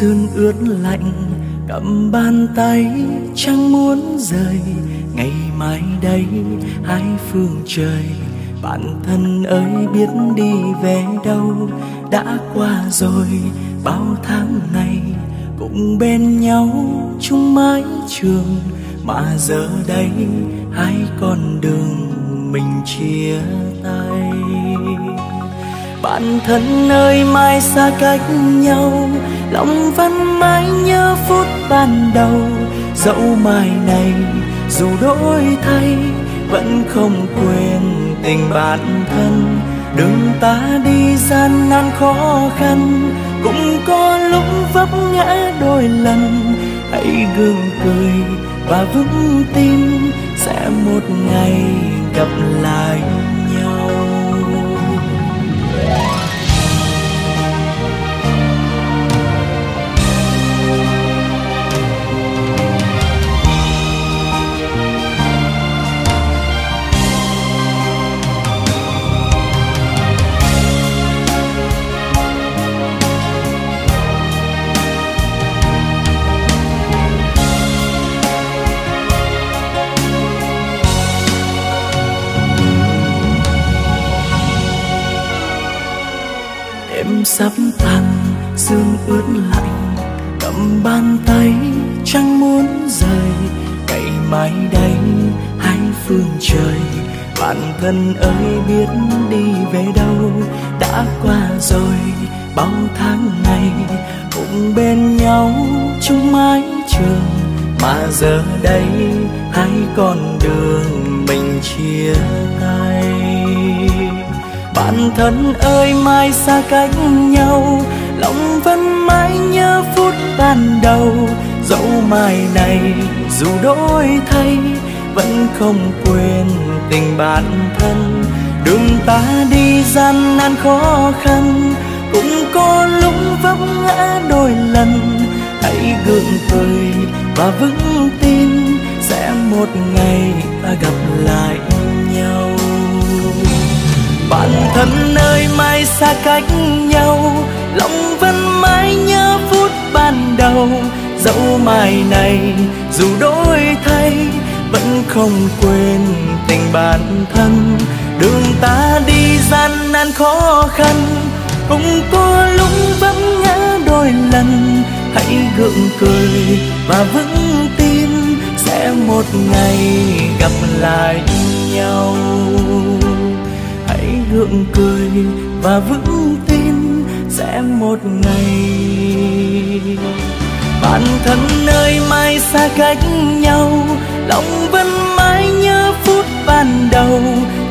sương ướt lạnh, cầm bàn tay chẳng muốn rời. Ngày mai đây, hai phương trời bản thân ơi biết đi về đâu. Đã qua rồi, bao tháng ngày cùng bên nhau chung mái trường. Mà giờ đây, hai con đường mình chia tay bạn thân ơi, mai xa cách nhau, lòng vẫn mãi nhớ phút ban đầu. Dẫu mai này, dù đổi thay, vẫn không quên tình bạn thân. Đừng ta đi gian nan khó khăn, cũng có lúc vấp ngã đôi lần. Hãy gương cười và vững tin, sẽ một ngày gặp lại. Sắp tan, sương ướt lạnh, cầm bàn tay chẳng muốn rời. Ngày mai đây, hai phương trời bản thân ơi biết đi về đâu? Đã qua rồi, bao tháng ngày, cùng bên nhau chung mái trường. Mà giờ đây, hai con đường mình chia tay bạn thân ơi, mai xa cách nhau. Lòng vẫn mãi nhớ phút ban đầu. Dẫu mai này dù đổi thay, vẫn không quên tình bạn thân. Đường ta đi gian nan khó khăn, cũng có lúc vấp ngã đôi lần. Hãy gượng cười và vững tin, sẽ một ngày ta gặp lại bạn thân nơi mai xa cách nhau, lòng vẫn mãi nhớ phút ban đầu. Dẫu mai này dù đổi thay, vẫn không quên tình bạn thân. Đường ta đi gian nan khó khăn, cũng có lúc vấp ngã đôi lần. Hãy gượng cười và vững tin, sẽ một ngày gặp lại nhau. hãy gượng cười và vững tin sẽ một ngày. Bạn thân nơi mai xa cách nhau, lòng vẫn mãi nhớ phút ban đầu.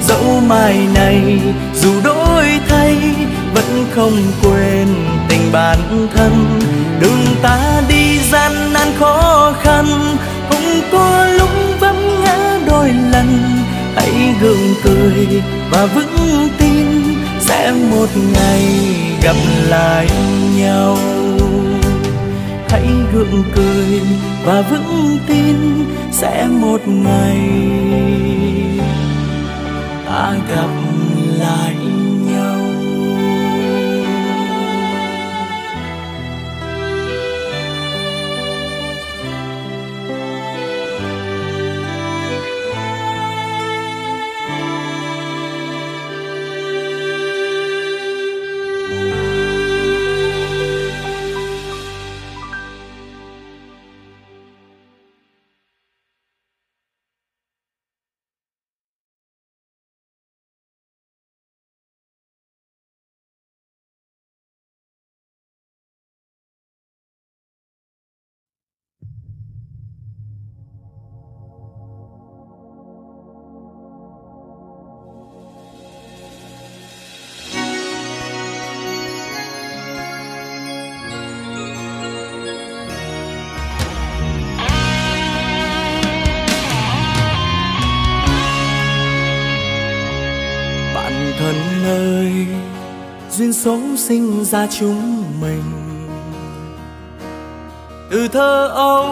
Dẫu mai này dù đổi thay, vẫn không quên tình bạn thân. Đường ta đi gian nan khó khăn, cũng có lúc hãy gượng cười và vững tin sẽ một ngày gặp lại nhau. Hãy gượng cười và vững tin sẽ một ngày ta gặp lại duyên số sinh ra chúng mình. Từ thơ ấu,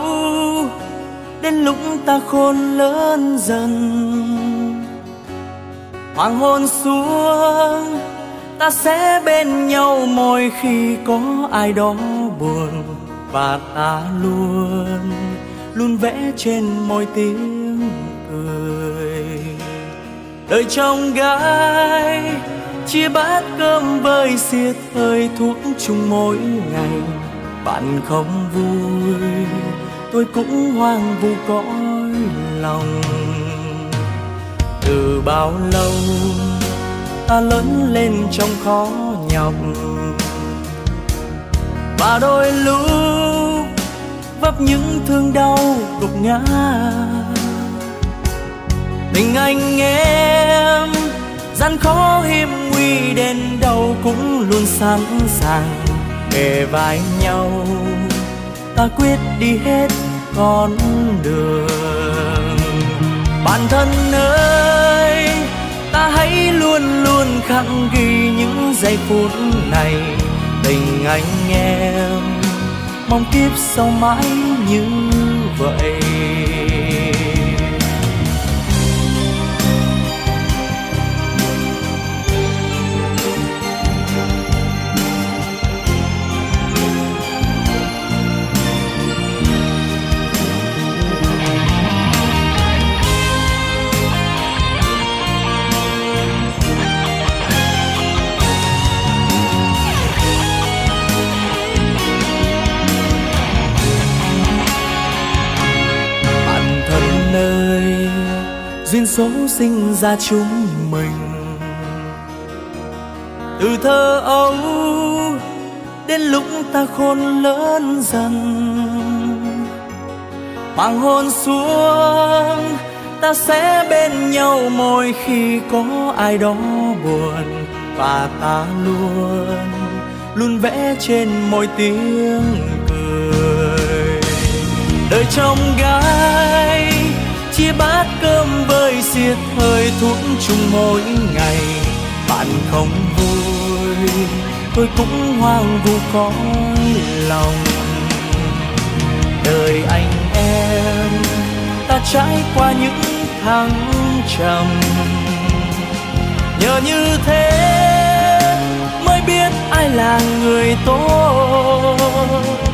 đến lúc ta khôn lớn dần. Hoàng hôn xuống, ta sẽ bên nhau mỗi khi có ai đó buồn. Và ta luôn luôn vẽ trên môi tiếng cười. Đời trong gái chia bát cơm với xiết hơi thuốc chung mỗi ngày. Bạn không vui, tôi cũng hoang vu cõi lòng. Từ bao lâu, ta lớn lên trong khó nhọc. Và đôi lúc, vấp những thương đau gục ngã. Tình anh em gian khó hiểm nguy đến đâu cũng luôn sẵn sàng kề vai nhau. Ta quyết đi hết con đường. Bản thân ơi, ta hãy luôn luôn khắc ghi những giây phút này. Tình anh em, mong kiếp sau mãi như vậy. Sinh ra chúng mình. Từ thơ ấu đến lúc ta khôn lớn dần mang hôn xuống ta sẽ bên nhau mỗi khi có ai đó buồn. Và ta luôn luôn vẽ trên môi tiếng cười. Đời trong gái chia bát cơm với xiết hơi thuốc chung mỗi ngày. Bạn không vui, tôi cũng hoang vu cõi lòng. Đời anh em, ta trải qua những thăng trầm. Nhờ như thế mới biết ai là người tốt.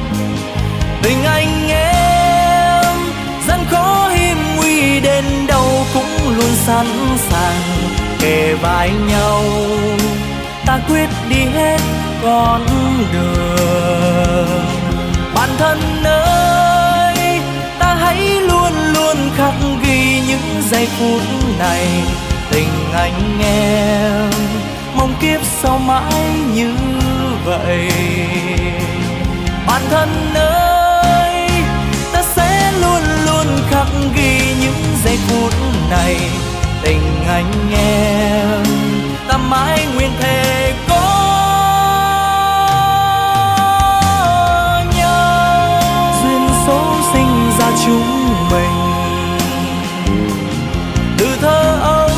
Sẵn sàng kề vai nhau. Ta quyết đi hết con đường. Bản thân ơi, ta hãy luôn luôn khắc ghi những giây phút này. Tình anh em, mong kiếp sau mãi như vậy. Bản thân ơi, ta sẽ luôn luôn khắc ghi những giây phút này tình anh em, ta mãi nguyện thề có nhau. Duyên số sinh ra chúng mình, từ thơ ấu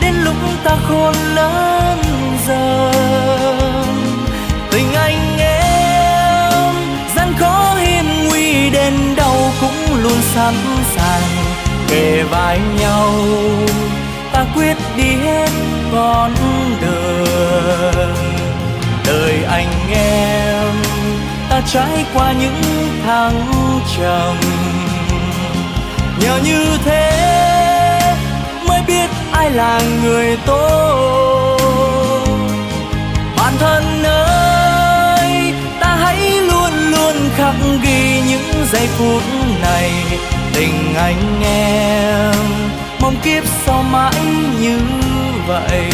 đến lúc ta khôn lớn dần. Tình anh em, gian khó hiểm nguy đến đâu cũng luôn sẵn sàng kề vai nhau. Ta quyết đi hết con đường. Đời anh em, ta trải qua những thăng trầm. Nhờ như thế mới biết ai là người tốt. Bản thân ơi, ta hãy luôn luôn khắc ghi những giây phút này tình anh em mong kiếp sau mãi như vậy.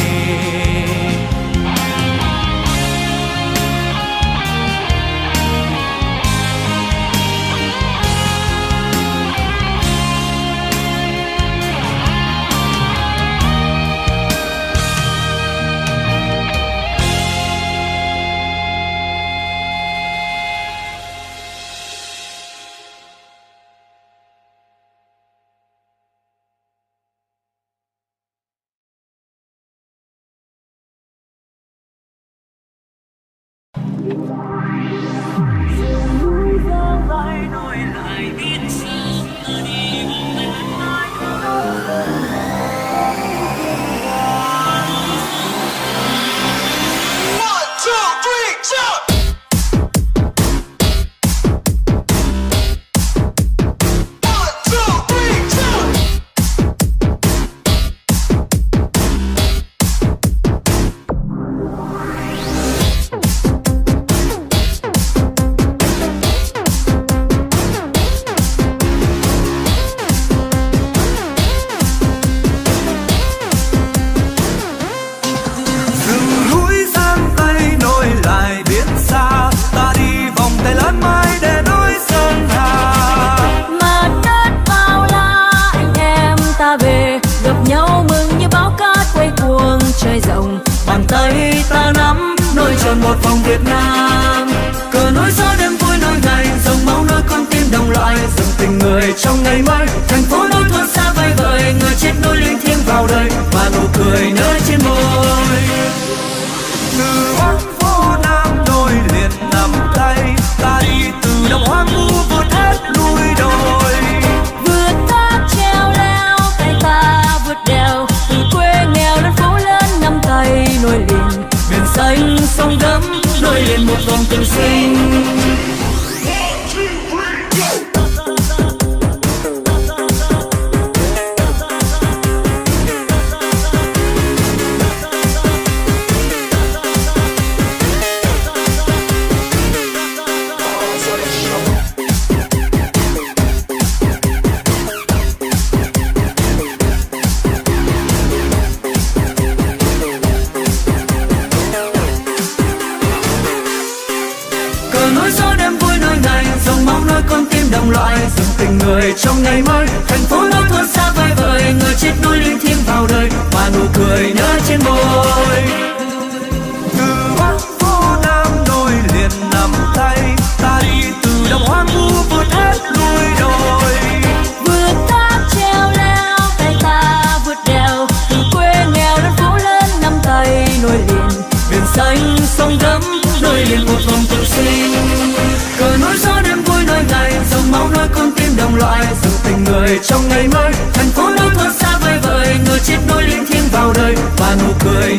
rồi một phòng Việt Nam. Cờ nối gió đêm vui nối ngày, dòng máu nối con tim đồng loại. Dòng tình người trong ngày mai, thành phố nối thôn xa vây vời. Người chết nối linh thiêng vào đời, và nụ cười nơi trên môi. New York por cười